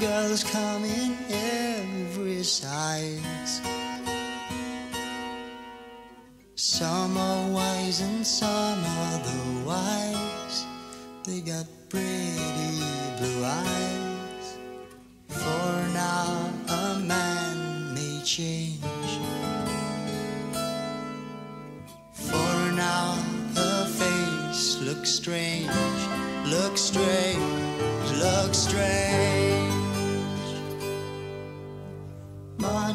girls come in every size. Some are wise and some are otherwise. They got pretty blue eyes.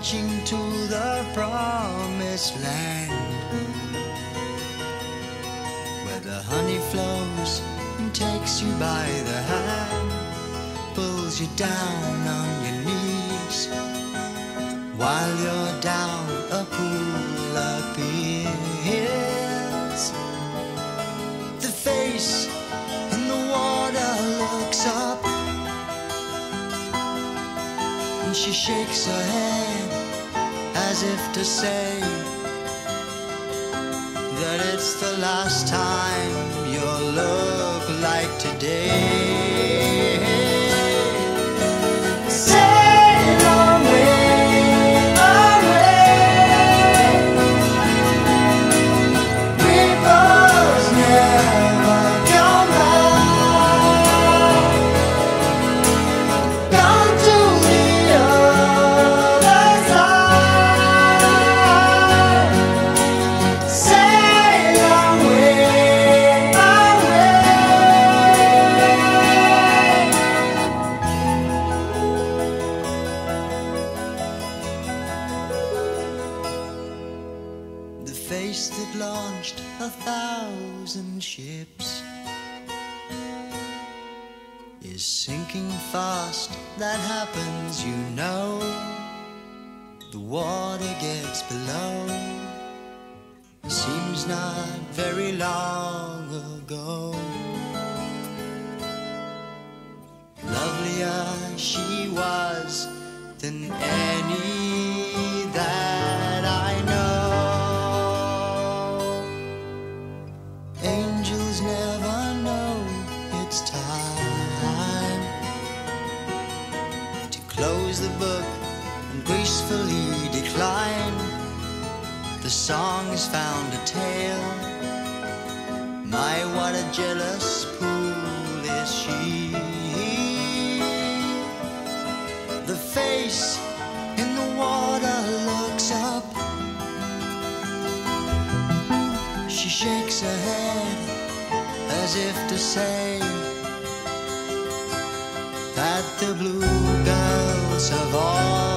Marching to the promised land where the honey flows and takes you by the hand, pulls you down on your knees while you're down a pool appears. The face in the water looks up and she shakes her head as if to say that it's the last time you'll look like today. Face that launched a thousand ships is sinking fast. That happens, you know. The water gets below. Seems not very long ago. Lovelier she was than any and gracefully decline. The song has found a tale. My, what a jealous pool is she. The face in the water looks up. She shakes her head as if to say that the blue girls have all